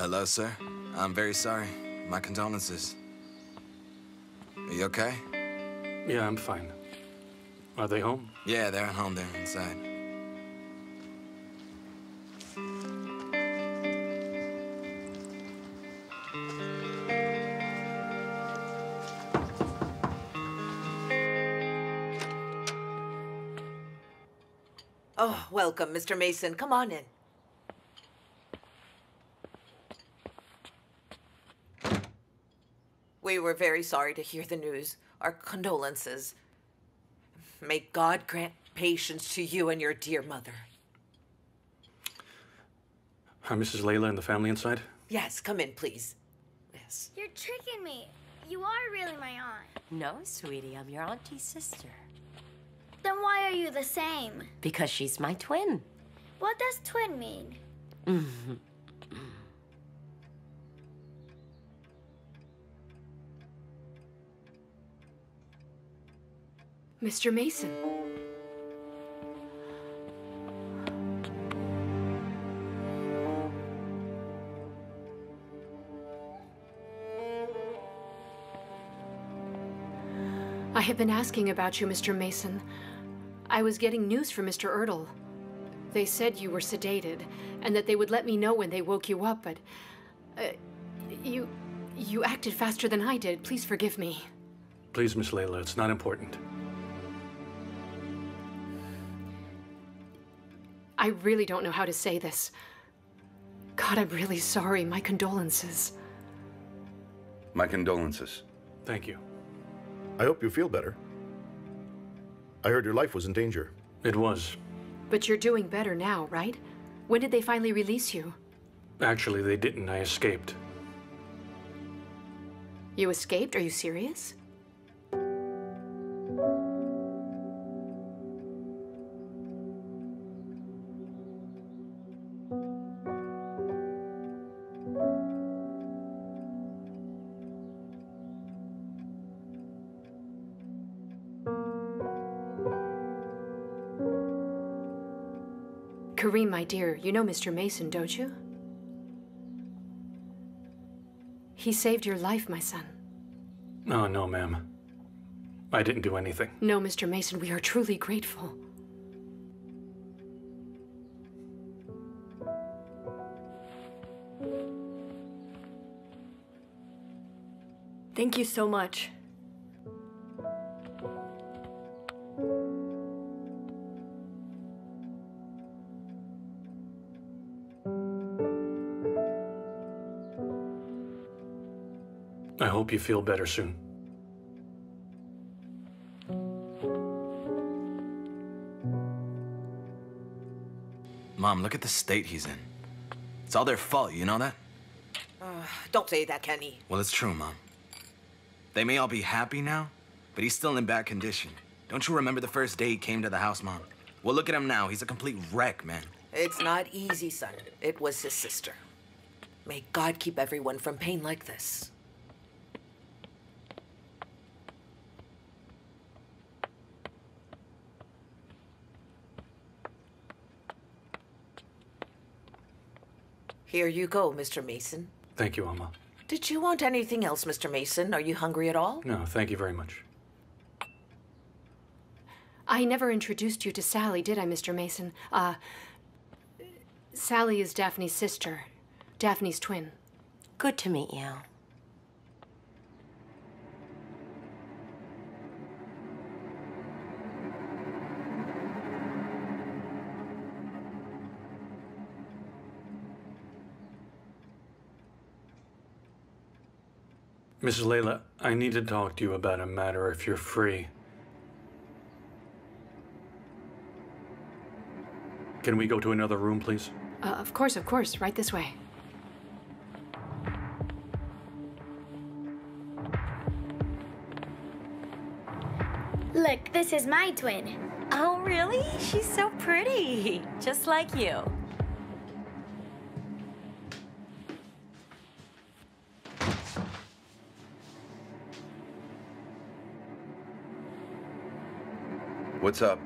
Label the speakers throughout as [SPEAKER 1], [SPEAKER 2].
[SPEAKER 1] Hello, sir. I'm very sorry. My condolences. Are you okay?
[SPEAKER 2] Yeah, I'm fine. Are they home?
[SPEAKER 1] Yeah, they're at home. They're inside.
[SPEAKER 3] Oh, welcome, Mr. Mason. Come on in. Were very sorry to hear the news. Our condolences. May God grant patience to you and your dear mother.
[SPEAKER 2] Are Mrs. Layla and the family inside?
[SPEAKER 3] Yes, come in, please. Yes.
[SPEAKER 4] You're tricking me. You are really my aunt.
[SPEAKER 5] No, sweetie, I'm your auntie's sister.
[SPEAKER 4] Then why are you the same?
[SPEAKER 5] Because she's my twin.
[SPEAKER 4] What does twin mean? Mm-hmm.
[SPEAKER 6] Mr. Mason. I have been asking about you, Mr. Mason. I was getting news from Mr. Ertl. They said you were sedated and that they would let me know when they woke you up, but uh, you you acted faster than I did. Please forgive me.
[SPEAKER 2] Please, Miss Layla, it's not important.
[SPEAKER 6] I really don't know how to say this. God, I'm really sorry. My condolences.
[SPEAKER 7] My condolences.
[SPEAKER 2] Thank you.
[SPEAKER 8] I hope you feel better. I heard your life was in danger.
[SPEAKER 2] It was.
[SPEAKER 6] But you're doing better now, right? When did they finally release you?
[SPEAKER 2] Actually, they didn't. I escaped.
[SPEAKER 6] You escaped? Are you serious? Kareem, my dear, you know Mr. Mason, don't you? He saved your life, my son.
[SPEAKER 2] Oh, no, ma'am. I didn't do anything.
[SPEAKER 6] No, Mr. Mason, we are truly grateful.
[SPEAKER 9] Thank you so much.
[SPEAKER 2] I hope you feel better soon.
[SPEAKER 1] Mom, look at the state he's in. It's all their fault, you know that?
[SPEAKER 3] Uh, don't say that, Kenny.
[SPEAKER 1] Well, it's true, Mom. They may all be happy now, but he's still in bad condition. Don't you remember the first day he came to the house, Mom? Well, look at him now. He's a complete wreck, man.
[SPEAKER 3] It's not easy, son. It was his sister. May God keep everyone from pain like this. Here you go, Mr. Mason.
[SPEAKER 2] Thank you, Alma.
[SPEAKER 3] Did you want anything else, Mr. Mason? Are you hungry at all?
[SPEAKER 2] No, thank you very much.
[SPEAKER 6] I never introduced you to Sally, did I, Mr. Mason? Uh, Sally is Daphne's sister, Daphne's twin.
[SPEAKER 5] Good to meet you.
[SPEAKER 2] Mrs. Layla, I need to talk to you about a matter if you're free. Can we go to another room, please?
[SPEAKER 6] Uh, of course, of course, right this way.
[SPEAKER 4] Look, this is my twin.
[SPEAKER 5] Oh, really? She's so pretty. Just like you.
[SPEAKER 7] What's up?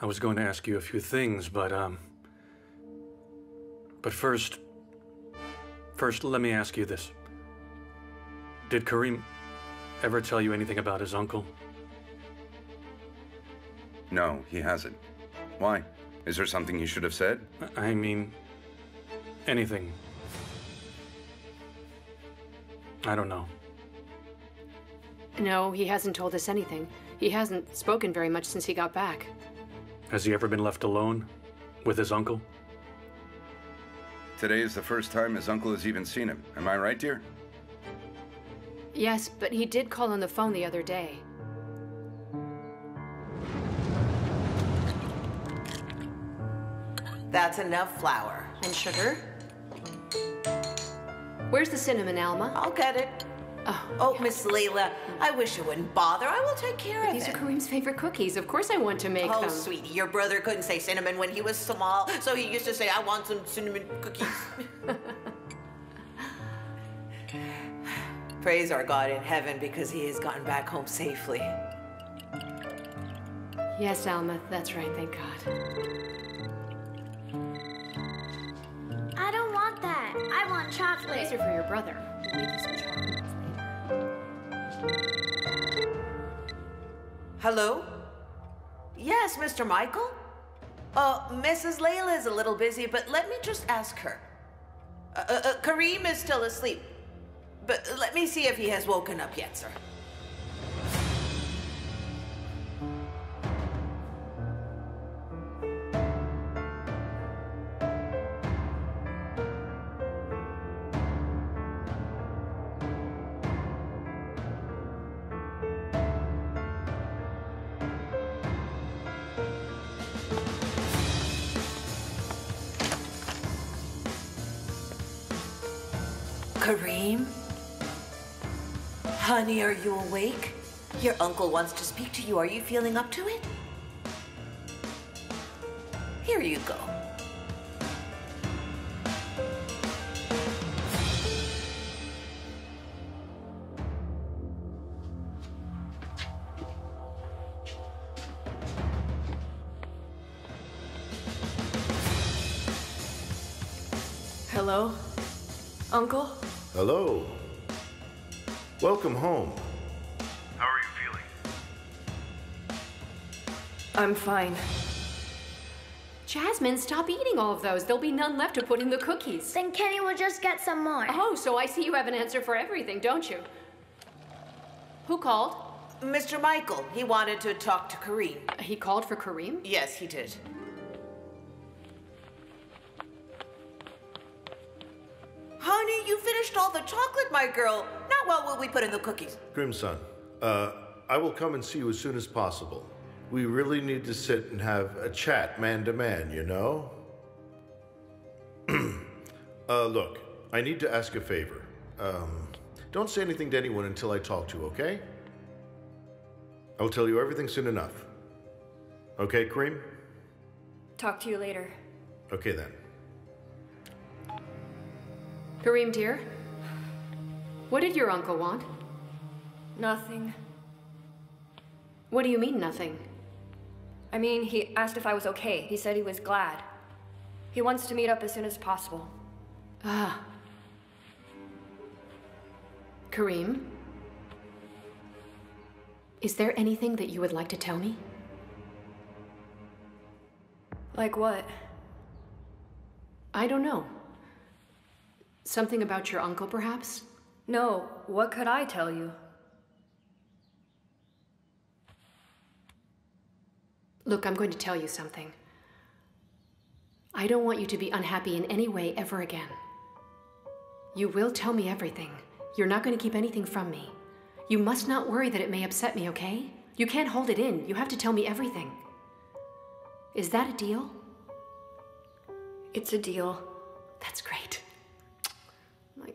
[SPEAKER 2] I was going to ask you a few things, but, um. But first. First, let me ask you this. Did Kareem ever tell you anything about his uncle?
[SPEAKER 7] No, he hasn't. Why? Is there something he should have said?
[SPEAKER 2] I mean, anything. I don't know.
[SPEAKER 6] No, he hasn't told us anything. He hasn't spoken very much since he got back.
[SPEAKER 2] Has he ever been left alone with his uncle?
[SPEAKER 7] Today is the first time his uncle has even seen him. Am I right, dear?
[SPEAKER 6] Yes, but he did call on the phone the other day.
[SPEAKER 3] That's enough flour.
[SPEAKER 6] And sugar? Where's the cinnamon, Alma?
[SPEAKER 3] I'll get it.
[SPEAKER 6] Oh,
[SPEAKER 3] Oh, Miss Layla, I wish you wouldn't bother. I will take care of
[SPEAKER 6] these
[SPEAKER 3] it.
[SPEAKER 6] These are Kareem's favorite cookies. Of course I want to make
[SPEAKER 3] Oh,
[SPEAKER 6] them.
[SPEAKER 3] Oh, sweetie, your brother couldn't say cinnamon when he was small, so he used to say, I want some cinnamon cookies. Praise our God in heaven because he has gotten back home safely.
[SPEAKER 6] Yes, Alma, that's right, thank God.
[SPEAKER 4] I want
[SPEAKER 6] These are for your brother. We'll make you some chocolate.
[SPEAKER 3] Hello? Yes, Mr. Michael? Uh, Mrs. Layla is a little busy, but let me just ask her. Uh, uh, uh, Kareem is still asleep, but let me see if he has woken up yet, sir. Kareem? Honey, are you awake? Your uncle wants to speak to you. Are you feeling up to it? Here you go.
[SPEAKER 9] Hello? Uncle?
[SPEAKER 8] Hello. Welcome home.
[SPEAKER 7] How are you feeling?
[SPEAKER 9] I'm fine.
[SPEAKER 6] Jasmine, stop eating all of those. There'll be none left to put in the cookies.
[SPEAKER 4] Then Kenny will just get some more.
[SPEAKER 6] Oh, so I see you have an answer for everything, don't you? Who called?
[SPEAKER 3] Mr. Michael, he wanted to talk to Kareem.
[SPEAKER 6] He called for Kareem?
[SPEAKER 3] Yes, he did. Honey, you finished all the chocolate, my girl. Now what will we put in the cookies?
[SPEAKER 8] Crimson, uh, I will come and see you as soon as possible. We really need to sit and have a chat man to man, you know? uh, look, I need to ask a favor. Um, don't say anything to anyone until I talk to you, okay? I'll tell you everything soon enough. Okay, Kareem?
[SPEAKER 9] Talk to you later.
[SPEAKER 8] Okay then.
[SPEAKER 6] Kareem, dear? What did your uncle want?
[SPEAKER 9] Nothing.
[SPEAKER 6] What do you mean, nothing?
[SPEAKER 9] I mean, he asked if I was okay. He said he was glad. He wants to meet up as soon as possible.
[SPEAKER 6] Ah. Kareem? Is there anything that you would like to tell me?
[SPEAKER 9] Like what?
[SPEAKER 6] I don't know. Something about your uncle, perhaps?
[SPEAKER 9] No, what could I tell you?
[SPEAKER 6] Look, I'm going to tell you something. I don't want you to be unhappy in any way ever again. You will tell me everything. You're not going to keep anything from me. You must not worry that it may upset me, okay? You can't hold it in. You have to tell me everything. Is that a deal?
[SPEAKER 9] It's a deal.
[SPEAKER 6] That's great.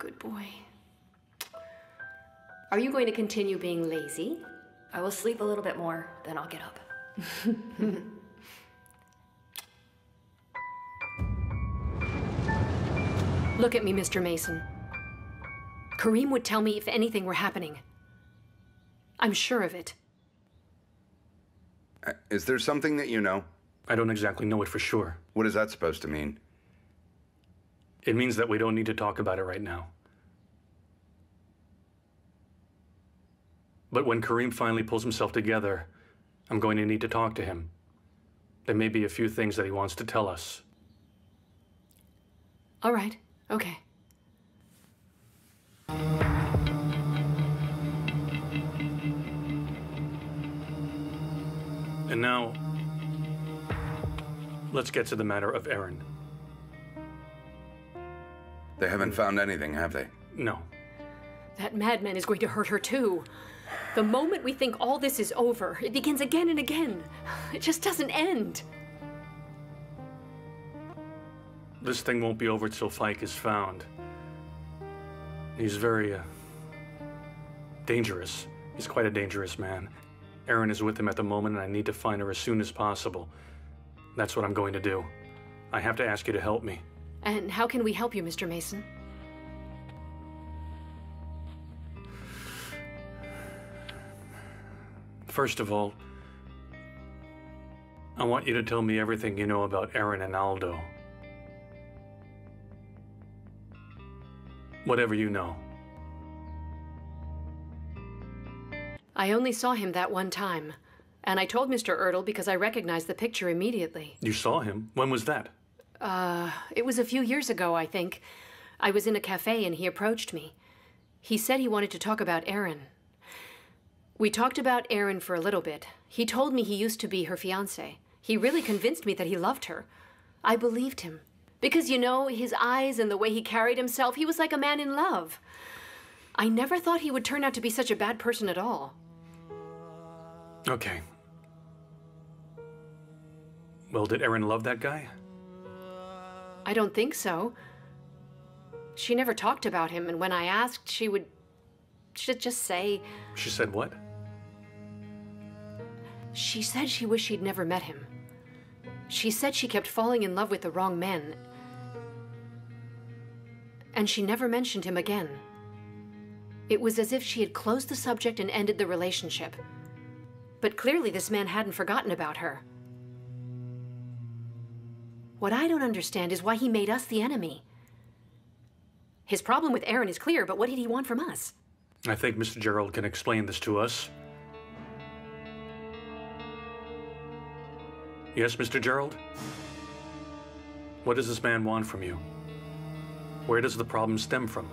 [SPEAKER 6] My good boy. Are you going to continue being lazy?
[SPEAKER 9] I will sleep a little bit more, then I'll get up.
[SPEAKER 6] Look at me, Mr. Mason. Kareem would tell me if anything were happening. I'm sure of it.
[SPEAKER 7] Uh, Is there something that you know?
[SPEAKER 2] I don't exactly know it for sure.
[SPEAKER 7] What is that supposed to mean?
[SPEAKER 2] It means that we don't need to talk about it right now. But when Kareem finally pulls himself together, I'm going to need to talk to him. There may be a few things that he wants to tell us.
[SPEAKER 6] All right. Okay.
[SPEAKER 2] And now, let's get to the matter of Erin.
[SPEAKER 7] They haven't found anything, have they?
[SPEAKER 2] No.
[SPEAKER 6] That madman is going to hurt her too. The moment we think all this is over, it begins again and again. It just doesn't end.
[SPEAKER 2] This thing won't be over till Fike is found. He's very, uh, dangerous. He's quite a dangerous man. Erin is with him at the moment, and I need to find her as soon as possible. That's what I'm going to do. I have to ask you to help me.
[SPEAKER 6] And how can we help you, Mr. Mason?
[SPEAKER 2] First of all, I want you to tell me everything you know about Erin and Aldo. Whatever you know.
[SPEAKER 6] I only saw him that one time. And I told Mr. Ertl because I recognized the picture immediately.
[SPEAKER 2] You saw him? When was that?
[SPEAKER 6] Uh, it was a few years ago, I think. I was in a cafe and he approached me. He said he wanted to talk about Erin. We talked about Erin for a little bit. He told me he used to be her fiance. He really convinced me that he loved her. I believed him. Because, you know, his eyes and the way he carried himself, he was like a man in love. I never thought he would turn out to be such a bad person at all.
[SPEAKER 2] Okay. Well, did Erin love that guy?
[SPEAKER 6] I don't think so. She never talked about him, and when I asked, she would. She'd just say.
[SPEAKER 2] She said what?
[SPEAKER 6] She said she wished she'd never met him. She said she kept falling in love with the wrong men. And she never mentioned him again. It was as if she had closed the subject and ended the relationship. But clearly, this man hadn't forgotten about her. What I don't understand is why he made us the enemy. His problem with Erin is clear, but what did he want from us?
[SPEAKER 2] I think Mr. Gerald can explain this to us. Yes, Mr. Gerald? What does this man want from you? Where does the problem stem from?